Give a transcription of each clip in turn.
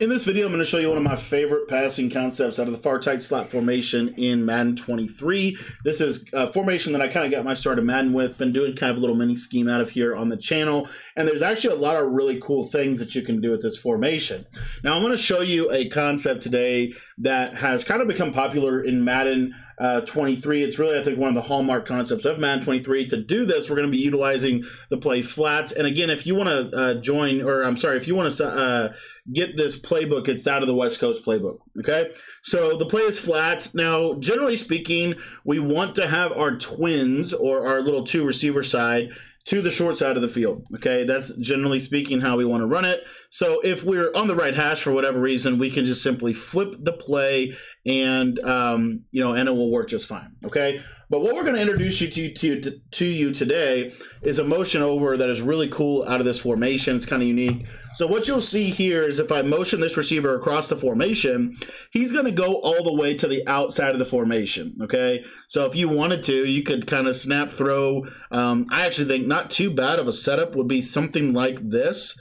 In this video, I'm going to show you one of my favorite passing concepts out of the far tight slot formation in Madden 23. This is a formation that I kind of got my start in Madden with, been doing kind of a little mini scheme out of here on the channel, and there's actually a lot of really cool things that you can do with this formation. Now, I'm going to show you a concept today that has kind of become popular in Madden uh, 23. It's really, I think, one of the hallmark concepts of Madden 23. To do this, we're going to be utilizing the play flats. And again, if you want to uh, join, or I'm sorry, if you want to uh, get this playbook, it's out of the West Coast playbook. Okay, so the play is flats. Now, generally speaking, we want to have our twins or our little two receiver side to the short side of the field. Okay, that's generally speaking how we want to run it. So if we're on the right hash for whatever reason, we can just simply flip the play and um, you know, and it will work just fine. Okay, but what we're going to introduce you to, to, to, you today is a motion over that is really cool out of this formation. It's kind of unique. So what you'll see here is if I motion this receiver across the formation, he's going to go all the way to the outside of the formation. Okay, so if you wanted to, you could kind of snap throw. Um, I actually think not too bad of a setup would be something like this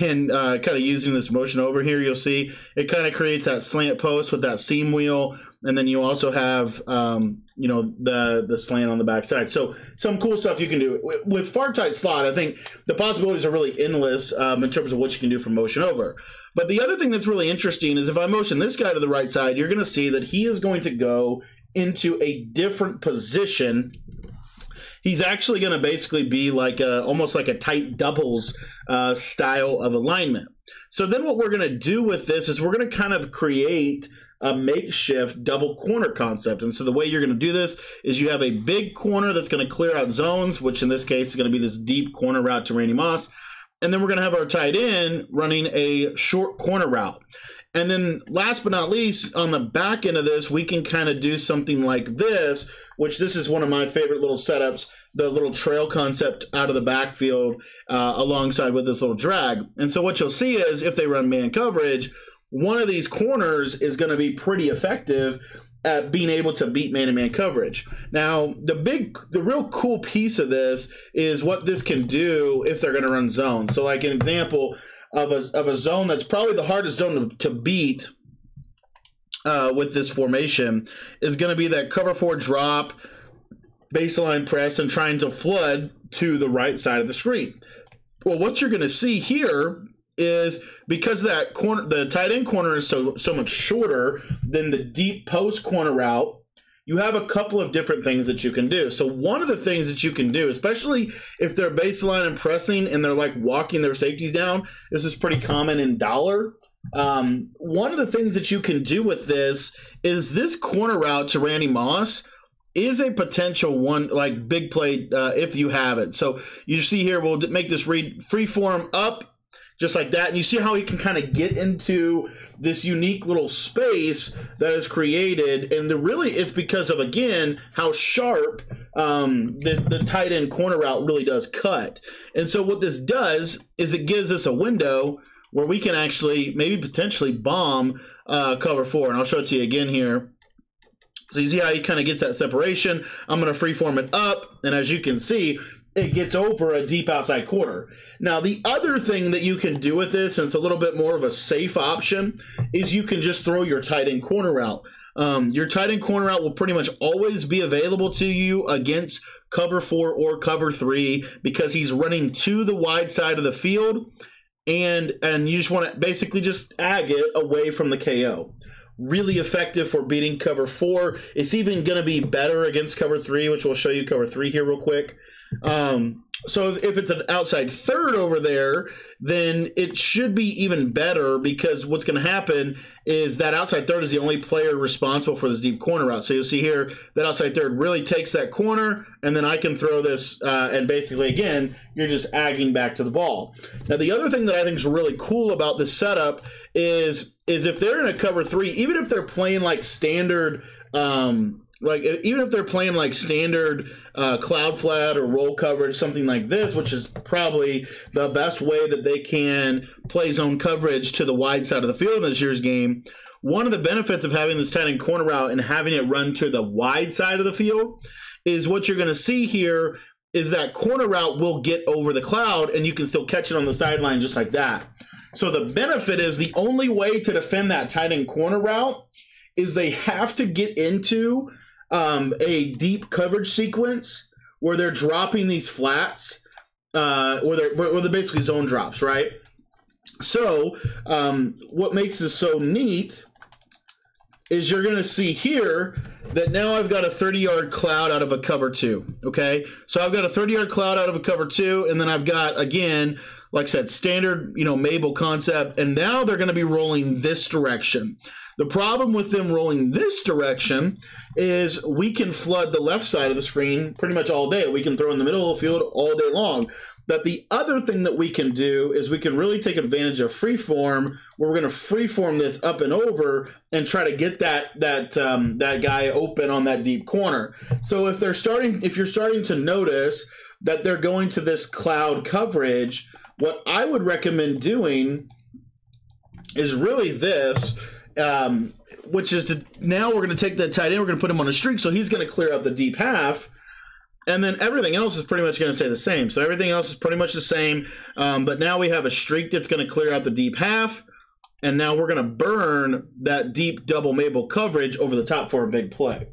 and uh, kind of using this motion over here, you'll see it kind of creates that slant post with that seam wheel, and then you also have um, you know the the slant on the back side. So some cool stuff you can do with far tight slot. I think the possibilities are really endless um, in terms of what you can do from motion over. But the other thing that's really interesting is if I motion this guy to the right side, you're going to see that he is going to go into a different position he's actually going to basically be like a, almost like a tight doubles uh, style of alignment. So then what we're going to do with this is we're going to kind of create a makeshift double corner concept. And so the way you're going to do this is you have a big corner that's going to clear out zones, which in this case is going to be this deep corner route to Randy Moss. And then we're going to have our tight end running a short corner route. And then last but not least, on the back end of this, we can kind of do something like this, which this is one of my favorite little setups, the little trail concept out of the backfield uh, alongside with this little drag. And so what you'll see is if they run man coverage, one of these corners is going to be pretty effective at being able to beat man-to-man coverage. Now, the big, the real cool piece of this is what this can do if they're going to run zone. So, like an example, of a, of a zone that's probably the hardest zone to, to beat uh, with this formation is going to be that cover four drop, baseline press, and trying to flood to the right side of the screen. Well, what you're going to see here is because that corner, the tight end corner is so so much shorter than the deep post corner route you have a couple of different things that you can do. So one of the things that you can do, especially if they're baseline and pressing and they're like walking their safeties down, this is pretty common in dollar. Um, one of the things that you can do with this is this corner route to Randy Moss is a potential one like big play uh, if you have it. So you see here, we'll make this read free form up just like that. And you see how he can kind of get into this unique little space that is created. And the really, it's because of, again, how sharp um, the, the tight end corner route really does cut. And so what this does is it gives us a window where we can actually maybe potentially bomb uh, cover four. And I'll show it to you again here. So you see how he kind of gets that separation. I'm going to freeform it up. And as you can see, it gets over a deep outside corner. Now, the other thing that you can do with this, and it's a little bit more of a safe option, is you can just throw your tight end corner out. Um, your tight end corner out will pretty much always be available to you against cover four or cover three because he's running to the wide side of the field, and and you just want to basically just ag it away from the KO really effective for beating cover four. It's even going to be better against cover three, which we'll show you cover three here real quick. Um, so if it's an outside third over there, then it should be even better because what's going to happen is that outside third is the only player responsible for this deep corner route. So you'll see here that outside third really takes that corner, and then I can throw this, uh, and basically again, you're just agging back to the ball. Now the other thing that I think is really cool about this setup is is if they're in a cover three, even if they're playing like standard. Um, like even if they're playing like standard uh, cloud flat or roll coverage, something like this, which is probably the best way that they can play zone coverage to the wide side of the field in this year's game. One of the benefits of having this tight end corner route and having it run to the wide side of the field is what you're going to see here is that corner route will get over the cloud and you can still catch it on the sideline just like that. So the benefit is the only way to defend that tight end corner route is they have to get into um, a deep coverage sequence where they're dropping these flats, uh, where they're where they're basically zone drops, right? So um, what makes this so neat is you're going to see here that now I've got a 30 yard cloud out of a cover two. Okay. So I've got a 30 yard cloud out of a cover two. And then I've got, again, like I said, standard, you know, Mabel concept. And now they're going to be rolling this direction. The problem with them rolling this direction is we can flood the left side of the screen pretty much all day. We can throw in the middle of the field all day long. But the other thing that we can do is we can really take advantage of freeform, where we're going to freeform this up and over and try to get that that um, that guy open on that deep corner. So if they're starting, if you're starting to notice that they're going to this cloud coverage, what I would recommend doing is really this. Um, which is to now we're going to take that tight end, we're going to put him on a streak, so he's going to clear out the deep half and then everything else is pretty much going to stay the same. So everything else is pretty much the same. Um, but now we have a streak that's going to clear out the deep half. And now we're going to burn that deep double Mabel coverage over the top for a big play.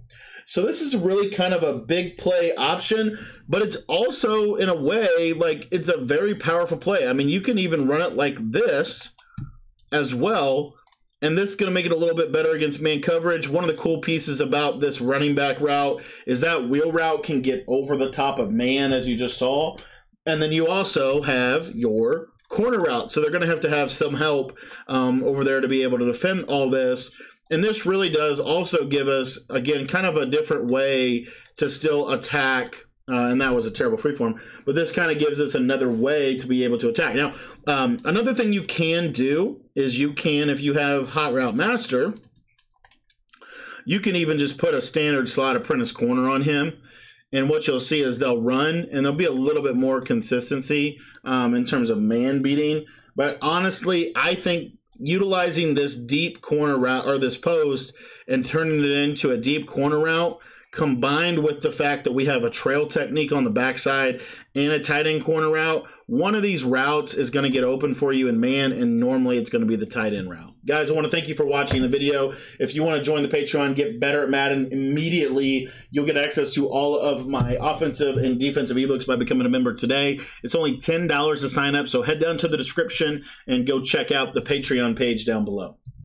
So this is really kind of a big play option, but it's also in a way like it's a very powerful play. I mean, you can even run it like this as well and this is going to make it a little bit better against man coverage. One of the cool pieces about this running back route is that wheel route can get over the top of man, as you just saw. And then you also have your corner route. So they're going to have to have some help um, over there to be able to defend all this. And this really does also give us, again, kind of a different way to still attack uh, and that was a terrible freeform. But this kind of gives us another way to be able to attack. Now, um, another thing you can do is you can, if you have Hot Route Master, you can even just put a standard slot apprentice corner on him. And what you'll see is they'll run, and there'll be a little bit more consistency um, in terms of man beating. But honestly, I think utilizing this deep corner route or this post and turning it into a deep corner route combined with the fact that we have a trail technique on the backside and a tight end corner route, one of these routes is going to get open for you in man, and normally it's going to be the tight end route. Guys, I want to thank you for watching the video. If you want to join the Patreon, get better at Madden immediately, you'll get access to all of my offensive and defensive ebooks by becoming a member today. It's only $10 to sign up, so head down to the description and go check out the Patreon page down below.